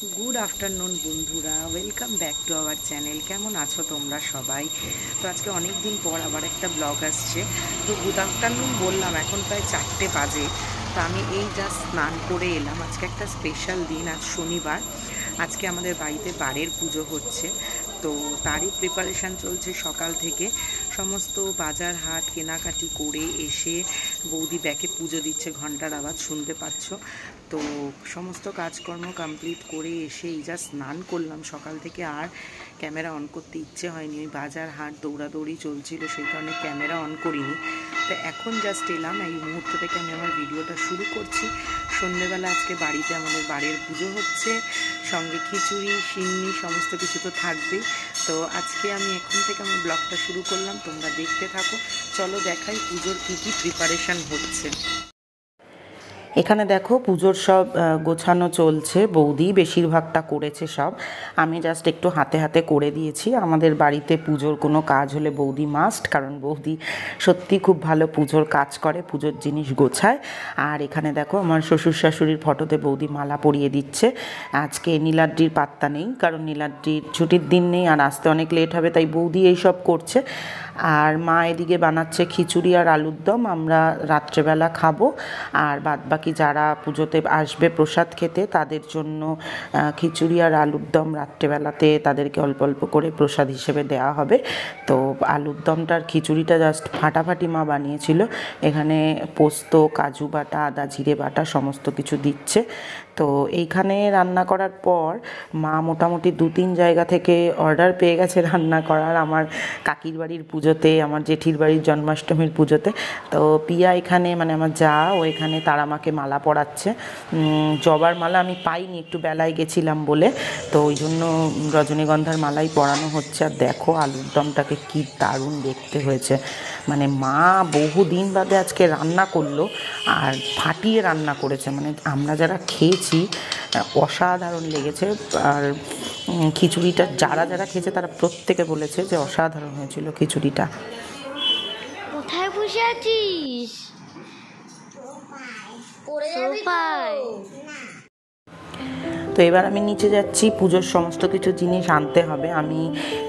Good afternoon বন্ধুরা। Welcome back to our channel কেমন আছো তোমরা সবাই? তো আজকে অনেক দিন পর আবার একটা ব্লগ আসছে। তো গুড আফটারনুন বললাম, এখন প্রায় চারটে বাজে। তো আমি এই জাস্ট স্নান করে এলাম। আজকে একটা স্পেশাল দিন, আজ শনিবার। আজকে আমাদের বাড়িতে বারের পুজো হচ্ছে। তো তারই প্রিপারেশান চলছে সকাল থেকে। সমস্ত বাজার হাট কেনাকাটি করে এসে বৌদি ব্যাকে পুজো দিচ্ছে ঘণ্টার আওয়াজ শুনতে পাচ্ছ। তো সমস্ত কাজকর্ম কমপ্লিট করে এসে এই যা স্নান করলাম সকাল থেকে আর ক্যামেরা অন করতে ইচ্ছে হয়নি। ওই বাজার হাট দৌড়াদৌড়ি চলছিল, সেই কারণে ক্যামেরা অন করিনি। তো এখন জাস্ট এলাম, এই মুহূর্ত থেকে আমি আমার ভিডিওটা শুরু করছি। সন্ধেবেলা আজকে বাড়িতে আমাদের বাড়ির পুজো হচ্ছে, সঙ্গে খিচুড়ি, সিন্নি, সমস্ত কিছু তো থাকবেই। তো আজকে আমি এখন থেকে আমার ব্লগটা শুরু করলাম। তোমরা দেখতে থাকো। চলো দেখাই পুজোর কী কী প্রিপারেশান হচ্ছে। এখানে দেখো পুজোর সব গোছানো চলছে, বৌদি বেশিরভাগটা করেছে সব। আমি জাস্ট একটু হাতে হাতে করে দিয়েছি। আমাদের বাড়িতে পুজোর কোনো কাজ হলে বৌদি মাস্ট কারণ বৌদি সত্যি খুব ভালো পুজোর কাজ করে, পুজোর জিনিস গোছায়। আর এখানে দেখো আমার শ্বশুর শাশুড়ির ফটোতে বৌদি মালা পরিয়ে দিচ্ছে। আজকে নীলাদ্রির পাত্তা নেই, কারণ নীলাদ্রির ছুটির দিন নেই আর আসতে অনেক লেট হবে, তাই বৌদি এইসব করছে। আর মা এদিকে বানাচ্ছে খিচুড়ি আর আলুর দম, আমরা রাত্রেবেলা খাব। আর বাদ বাকি যারা পুজোতে আসবে প্রসাদ খেতে, তাদের জন্য খিচুড়ি আর আলুর দম রাত্রেবেলাতে তাদেরকে অল্প অল্প করে প্রসাদ হিসেবে দেওয়া হবে। তো আলুর দমটা আর খিচুড়িটা জাস্ট ফাটাফাটি মা বানিয়েছিল। এখানে পোস্ত, কাজু বাটা, আদা, জিরে বাটা সমস্ত কিছু দিচ্ছে। তো এইখানে রান্না করার পর মা মোটামুটি দু তিন জায়গা থেকে অর্ডার পেয়ে গেছে রান্না করার আমার কাকির বাড়ির পুজোতে, আমার জেঠির বাড়ির জন্মাষ্টমীর পুজোতে। তো পিয়া এখানে মানে আমার যা, ও এখানে তারা আমাকে মালা পরাচ্ছে। জবার মালা আমি পাইনি, একটু বেলায় গেছিলাম বলে। তো ওই জন্য রজনীগন্ধার মালাই পরানো হচ্ছে। আর দেখো আলুর দমটাকে কী দারুণ দেখতে হয়েছে। মানে মা বহু দিন বাদে আজকে রান্না করল আর ফাটিয়ে রান্না করেছে। মানে আমরা যারা খেয়েছি অসাধারণ লেগেছে। আর খিচুড়িটা যারা যারা খেয়েছে তারা প্রত্যেকে বলেছে যে অসাধারণ হয়েছিল খিচুড়িটা। কোথায় বসে আছিস? সোফায় তো এবার আমি নিচে যাচ্ছি, পুজোর সমস্ত কিছু জিনিস আনতে হবে। আমি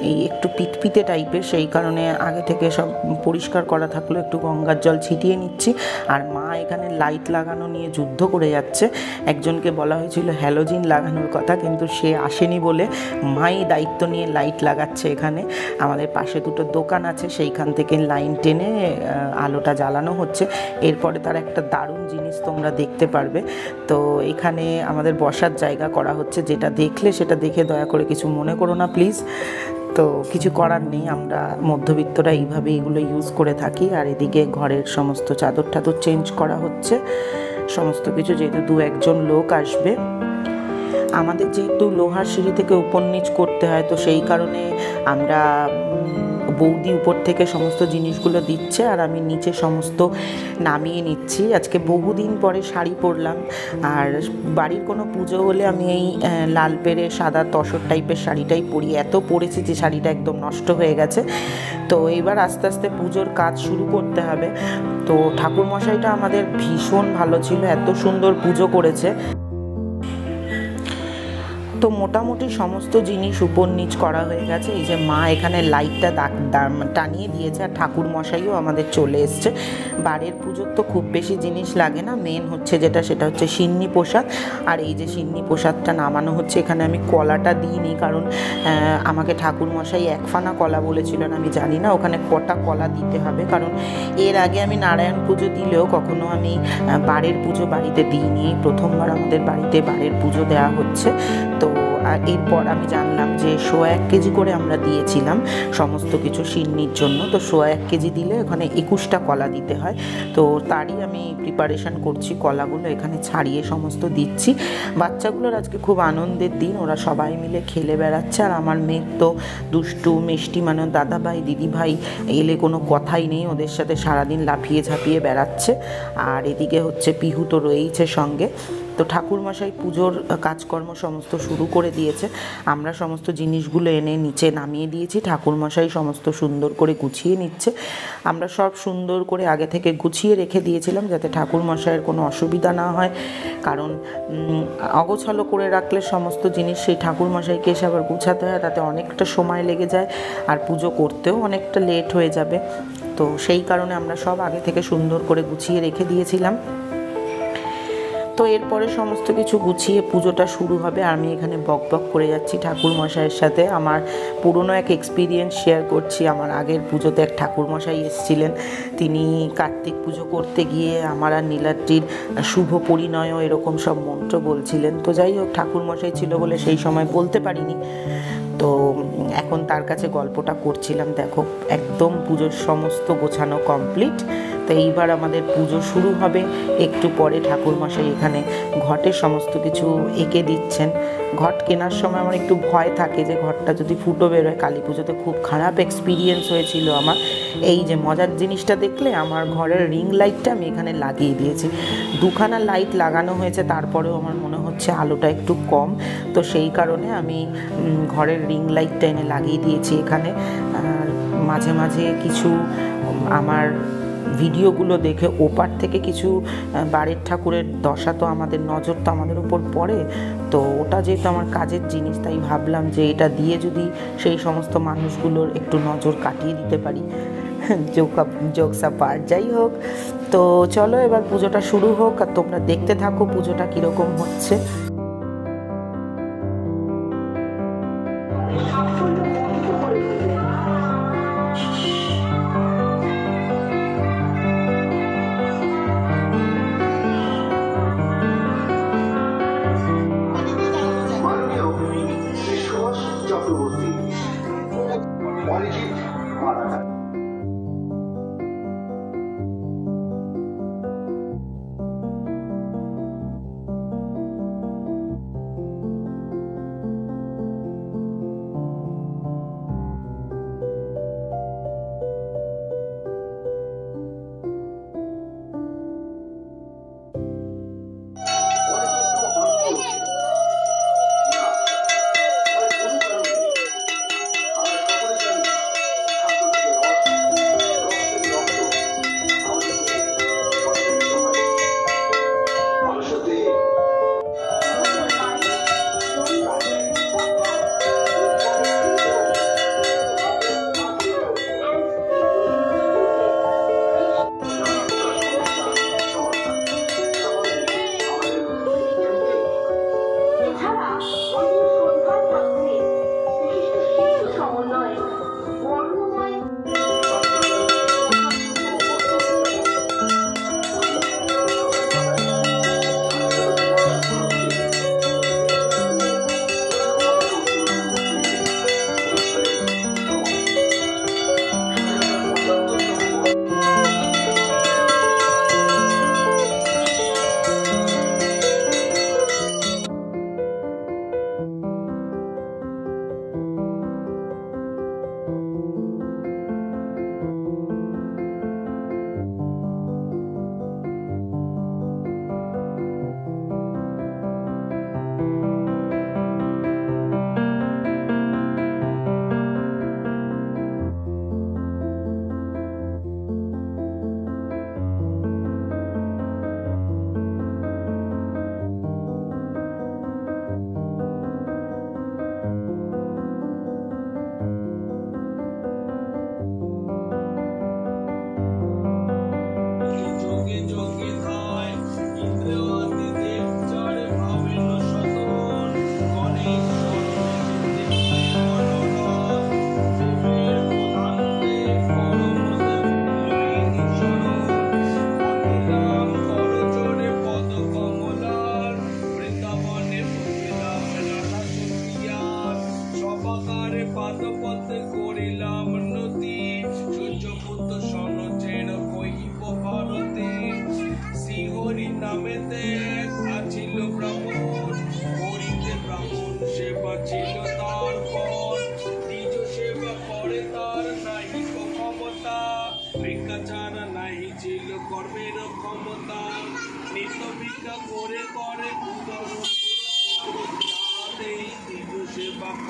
এই একটু পিতপিতে টাইপের সেই কারণে আগে থেকে সব পরিষ্কার করা থাকল, একটু গঙ্গার জল ছিটিয়ে নিচ্ছি। আর মা এখানে লাইট লাগানো নিয়ে যুদ্ধ করে যাচ্ছে। একজনকে বলা হয়েছিল হ্যালোজিন লাগানোর কথা, কিন্তু সে আসেনি বলে মাই দায়িত্ব নিয়ে লাইট লাগাচ্ছে এখানে। আমাদের পাশে দুটো দোকান আছে, সেইখান থেকে লাইন টেনে আলোটা জ্বালানো হচ্ছে। এরপরে তার একটা দারুণ জিনিস তোমরা দেখতে পারবে। তো এখানে আমাদের বসার জায়গা করা হচ্ছে, যেটা দেখলে সেটা দেখে দয়া করে কিছু মনে করো না প্লিজ তো কিছু করার নেই, আমরা মধ্যবিত্তরা এইভাবে এগুলো ইউজ করে থাকি, আর এদিকে ঘরের সমস্ত চাদর টাদর চেঞ্জ করা হচ্ছে। সমস্ত কিছু যেহেতু দু একজন লোক আসবে। আমাদের যেহেতু লোহার সিঁড়ি থেকে উপর নিচ করতে হয়, তো সেই কারণে আমরা বৌদি উপর থেকে সমস্ত জিনিসগুলো দিচ্ছে আর আমি নিচে সমস্ত নামিয়ে নিচ্ছি। আজকে বহুদিন পরে শাড়ি পরলাম আর বাড়ির কোনো পুজো হলে আমি এই লাল পেরে সাদা তসর টাইপের শাড়িটাই পরি। এত পরেছি যে শাড়িটা একদম নষ্ট হয়ে গেছে। তো এবার আস্তে আস্তে পুজোর কাজ শুরু করতে হবে। তো ঠাকুরমশাইটা আমাদের ভীষণ ভালো ছিল, এত সুন্দর পুজো করেছে। তো মোটামুটি সমস্ত জিনিস উপর নিচ করা হয়ে গেছে। এই যে মা এখানে লাইটটা দাগ- টানিয়ে দিয়েছে আর ঠাকুর মশাইও আমাদের চলে এসছে। বাড়ির পুজোর তো খুব বেশি জিনিস লাগে না মেন হচ্ছে যেটা, সেটা হচ্ছে সিন্নি প্রসাদ। আর এই যে সিন্নি প্রসাদটা নামানো হচ্ছে, এখানে আমি কলাটা দিইনি কারণ আমাকে ঠাকুর মশাই একফানা কলা বলেছিলেন, আমি জানি না, ওখানে কটা কলা দিতে হবে। কারণ এর আগে আমি নারায়ণ পুজো দিলেও কখনো আমি বাড়ির পুজো বাড়িতে দিইনি। প্রথমবার আমাদের বাড়িতে বাড়ির পুজো দেওয়া হচ্ছে। তো আর এরপর আমি জানলাম যে সোয়া এক কেজি করে আমরা দিয়েছিলাম সমস্ত কিছু সিন্নির জন্য। তো সোয়া এক কেজি দিলে ওখানে একুশটা কলা দিতে হয়। তো তারই আমি প্রিপারেশন করছি কলাগুলো, এখানে ছাড়িয়ে সমস্ত দিচ্ছি। বাচ্চাগুলোর আজকে খুব আনন্দের দিন, ওরা সবাই মিলে খেলে বেড়াচ্ছে। আর আমার মেয়ের তো দুষ্টু, মিষ্টি মানে দাদা ভাই দিদি ভাই এলে কোনো কথাই নেই, ওদের সাথে সারাদিন লাফিয়ে ঝাঁপিয়ে বেড়াচ্ছে। আর এদিকে হচ্ছে পিহু তো রয়েইছে সঙ্গে। তো ঠাকুরমশাই পুজোর কাজকর্ম সমস্ত শুরু করে দিয়েছে। আমরা সমস্ত জিনিসগুলো এনে নিচে নামিয়ে দিয়েছি। ঠাকুরমশাই সমস্ত সুন্দর করে গুছিয়ে নিচ্ছে। আমরা সব সুন্দর করে আগে থেকে গুছিয়ে রেখে দিয়েছিলাম যাতে ঠাকুরমশাইয়ের কোনো অসুবিধা না হয়। কারণ অগোছালো করে রাখলে সমস্ত জিনিস সেই ঠাকুরমশাইকে এসে আবার গুছাতে হয়। তাতে অনেকটা সময় লেগে যায় আর পুজো করতেও অনেকটা লেট হয়ে যাবে। তো সেই কারণে আমরা সব আগে থেকে সুন্দর করে গুছিয়ে রেখে দিয়েছিলাম। তো এরপরে সমস্ত কিছু গুছিয়ে পুজোটা শুরু হবে। আমি এখানে বক বক করে যাচ্ছি ঠাকুর মশাইয়ের সাথে। আমার পুরনো এক এক্সপিরিয়েন্স শেয়ার করছি। আমার আগের পুজোতে এক ঠাকুর মশাই এসেছিলেন। তিনি কার্তিক পুজো করতে গিয়ে আমার আর নীলাদ্রির শুভ পরিণয় এরকম সব মন্ত্র বলছিলেন। তো যাই হোক ঠাকুর মশাই ছিল বলে সেই সময় বলতে পারিনি। তো এখন তার কাছে গল্পটা করছিলাম, দেখো, একদম পুজোর সমস্ত গোছানো কমপ্লিট তো এইবার আমাদের পুজো শুরু হবে, একটু পরে ঠাকুরমশাই এখানে ঘটে সমস্ত কিছু এঁকে দিচ্ছেন। ঘট কেনার সময় আমার একটু ভয় থাকে যে ঘরটা যদি ফুটো বেরোয়, কালী পুজোতে খুব খারাপ এক্সপিরিয়েন্স হয়েছিল আমার। এই যে মজার জিনিসটা দেখলে আমার ঘরের রিং লাইটটা আমি এখানে লাগিয়ে দিয়েছি। দুখানা লাইট লাগানো হয়েছে, তারপরেও আমার মনে হচ্ছে আলোটা একটু কম। তো সেই কারণে আমি ঘরের রিং লাইটটা এনে লাগিয়ে দিয়েছি এখানে। মাঝে মাঝে কিছু আমার ভিডিওগুলো দেখে ওপার থেকে কিছু বাড়ির ঠাকুরের দশা তো আমাদের নজর তো আমাদের উপর পড়ে। তো ওটা যেহেতু আমার কাজের জিনিস, তাই ভাবলাম যে এটা দিয়ে যদি সেই সমস্ত মানুষগুলোর একটু নজর কাটিয়ে দিতে পারি। জোকা জোকসা পার যাই হোক। তো চলো এবার পুজোটা শুরু হোক। আর তোমরা দেখতে থাকো পুজোটা কীরকম হচ্ছে।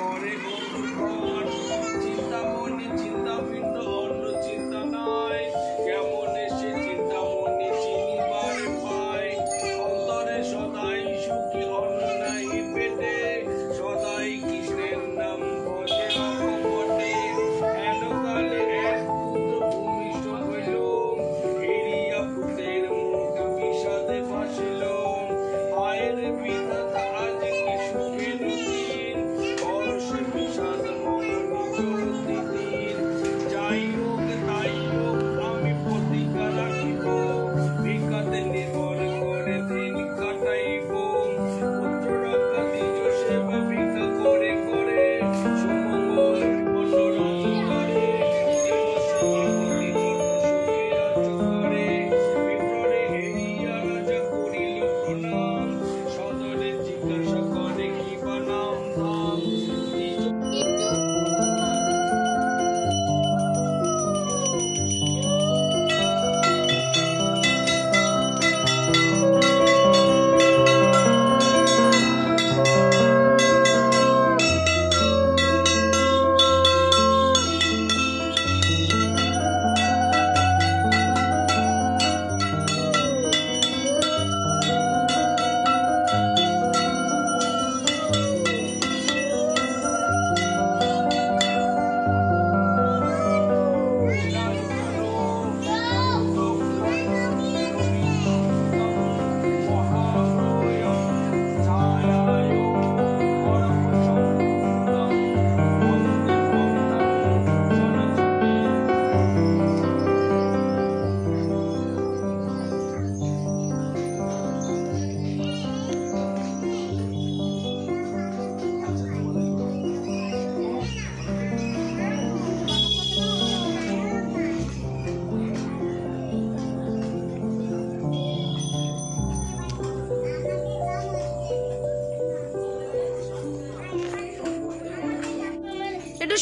সেবা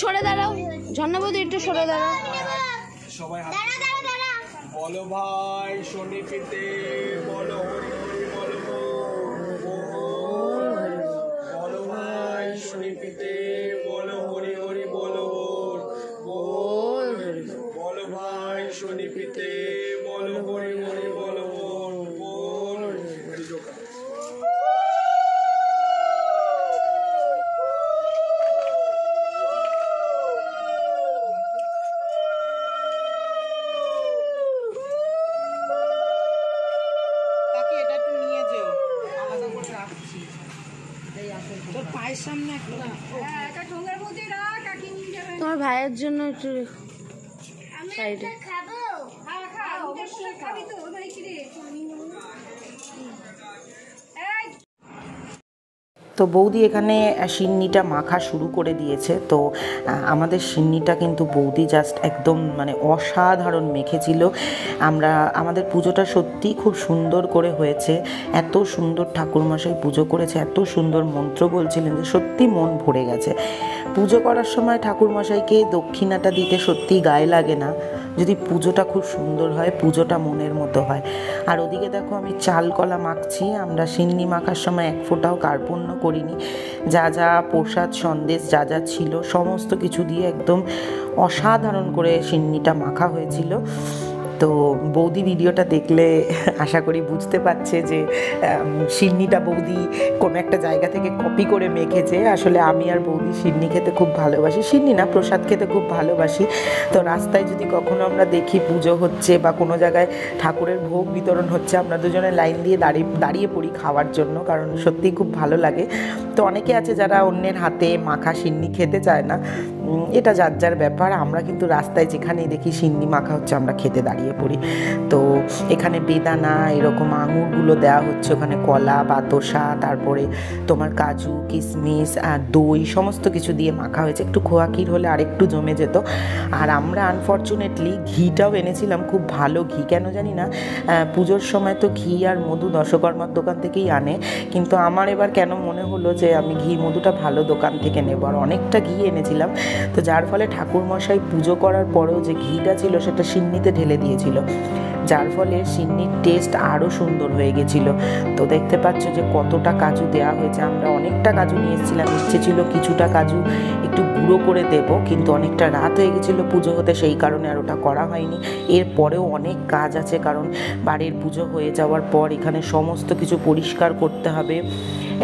সরে দাঁড়াও। ঝর্ণাবতী একটু সরে দাঁড়াও। সবাই বলো ভাই শনি পিতে বলো হরি একটু সাইডে। তো বৌদি এখানে সিন্নিটা মাখা শুরু করে দিয়েছে। তো আমাদের সিন্নিটা কিন্তু বৌদি জাস্ট একদম মানে অসাধারণ মেখেছিল। আমরা, আমাদের পুজোটা সত্যিই খুব সুন্দর করে হয়েছে। এত সুন্দর ঠাকুরমশাই পুজো করেছে, এত সুন্দর মন্ত্র বলছিলেন যে সত্যি মন ভরে গেছে। পুজো করার সময় ঠাকুরমশাইকে দক্ষিণাটা দিতে সত্যিই গায়ে লাগে না। যদি পুজোটা খুব সুন্দর হয়, পুজোটা মনের মতো হয়। আর ওদিকে দেখো আমি চাল কলা মাখছি, আমরা সিন্নি মাখার সময় এক ফোঁটাও কার্পণ্য করিনি। যা যা প্রসাদ, সন্দেশ যা যা ছিল, সমস্ত কিছু দিয়ে একদম অসাধারণ করে সিন্নিটা মাখা হয়েছিল। তো বৌদি ভিডিওটা দেখলে আশা করি বুঝতে পারছে যে সিন্নিটা বৌদি কোনো একটা জায়গা থেকে কপি করে মেখেছে। আসলে আমি আর বৌদি সিন্নি খেতে খুব ভালোবাসি। সিন্নি না, প্রসাদ খেতে খুব ভালোবাসি। তো রাস্তায় যদি কখনো আমরা দেখি পুজো হচ্ছে বা কোনো জায়গায় ঠাকুরের ভোগ বিতরণ হচ্ছে, আমরা দুজনে লাইন দিয়ে দাঁড়িয়ে দাঁড়িয়ে পড়ি খাওয়ার জন্য, কারণ সত্যিই খুব ভালো লাগে। তো অনেকে আছে যারা অন্যের হাতে মাখা সিন্নি খেতে চায় না। এটা যার যার ব্যাপার, আমরা কিন্তু রাস্তায় যেখানেই দেখি সিন্নি মাখা হচ্ছে আমরা খেতে দাঁড়িয়ে পড়ি। তো এখানে বেদানা, এরকম আঙুরগুলো দেওয়া হচ্ছে, ওখানে কলা, বাতাসা, তারপরে তোমার কাজু কিশমিশ আর দই, সমস্ত কিছু দিয়ে মাখা হয়েছে। একটু খোয়া ক্ষীর হলে আরেকটু জমে যেত। আর আমরা আনফর্চুনেটলি ঘিটাও এনেছিলাম, খুব ভালো ঘি। কেন জানি না পুজোর সময় তো ঘি আর মধু দশকর্মার দোকান থেকেই আনে। কিন্তু আমার এবার কেন মনে হলো যে আমি ঘি মধুটা ভালো দোকান থেকে নেব। আর অনেকটা ঘি এনেছিলাম তো যার ফলে ঠাকুরমশাই পুজো করার পরেও যে ঘিটা ছিল সেটা সিন্নিতে ঢেলে দিয়েছিল। যার ফলে সিন্নির টেস্ট আরও সুন্দর হয়ে গেছিল। তো দেখতে পাচ্ছ যে কতটা কাজু দেওয়া হয়েছে। আমরা অনেকটা কাজু নিয়ে এসেছিলাম। ইচ্ছে ছিল কিছুটা কাজু একটু গুঁড়ো করে দেব, কিন্তু অনেকটা রাত হয়ে গেছিল পুজো হতে, সেই কারণে আর ওটা করা হয়নি। এরপরেও অনেক কাজ আছে, কারণ বাড়ির পুজো হয়ে যাওয়ার পর এখানে সমস্ত কিছু পরিষ্কার করতে হবে।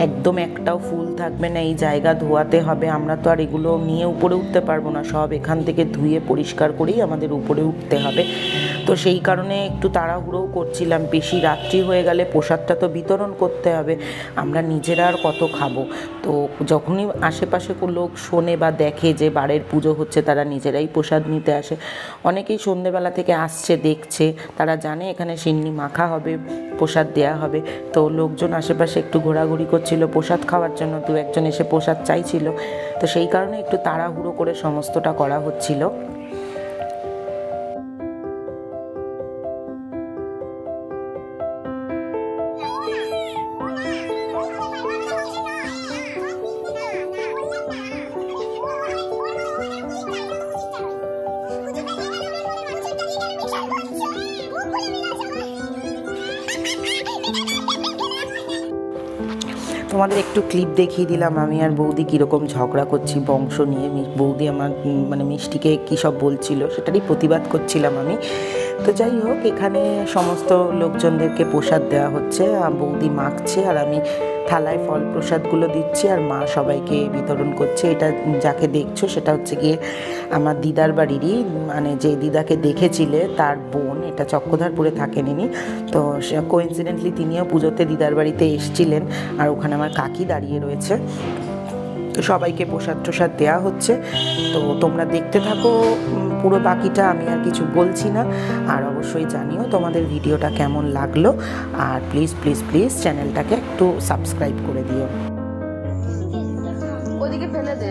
একদম একটাও ফুল থাকবে না, এই জায়গা ধোয়াতে হবে। আমরা তো আর এগুলো নিয়ে উপরে উঠতে পারব না। সব এখান থেকে ধুয়ে পরিষ্কার করেই আমাদের উপরে উঠতে হবে। তো সেই কারণে একটু তাড়াহুড়োও করছিলাম। বেশি রাত্রি হয়ে গেলে প্রসাদটা তো বিতরণ করতে হবে। আমরা নিজেরা আর কত খাব? তো যখনই আশেপাশে লোক শোনে বা দেখে যে বাড়ির পুজো হচ্ছে, তারা নিজেরাই প্রসাদ নিতে আসে। অনেকেই সন্ধেবেলা থেকে আসছে, দেখছে। তারা জানে এখানে সিন্নি মাখা হবে, প্রসাদ দেয়া হবে। তো লোকজন আশেপাশে একটু ঘোরাঘুরি করছিল। প্রসাদ খাওয়ার জন্য দু একজন এসে প্রসাদ চাইছিল। তো সেই কারণে একটু তাড়াহুড়ো করে সমস্তটা করা হচ্ছিল। তোমাদের একটু ক্লিপ দেখিয়ে দিলাম, আমি আর বৌদি কীরকম ঝগড়া করছি, বংশ নিয়ে। বৌদি আমার মানে মিষ্টিকে কী সব বলছিল, সেটারই প্রতিবাদ করছিলাম আমি। তো যাই হোক, এখানে সমস্ত লোকজনদেরকে প্রসাদ দেওয়া হচ্ছে। বৌদি মাখছে আর আমি থালায় ফল প্রসাদগুলো দিচ্ছি আর মা সবাইকে বিতরণ করছে। এটা যাকে দেখছ, সেটা হচ্ছে গিয়ে আমার দিদার বাড়িরই মানে যে দিদাকে দেখেছিলে, তার বোন। এটা চক্রধারপুরে থাকেন ইনি। তো কোইন্সিডেন্টলি তিনিও পুজোতে দিদার বাড়িতে এসছিলেন আর ওখানে আমার কাকি দাঁড়িয়ে রয়েছে। তো সবাইকে প্রসাদ টসাদ দেওয়া হচ্ছে। তো তোমরা দেখতে থাকো পুরো বাকিটা আমি আর কিছু বলছি না। আর অবশ্যই জানিও তোমাদের ভিডিওটা কেমন লাগল। আর প্লিজ প্লিজ প্লিজ চ্যানেলটাকে একটু সাবস্ক্রাইব করে দিও। ওদিকে ফেলে দে।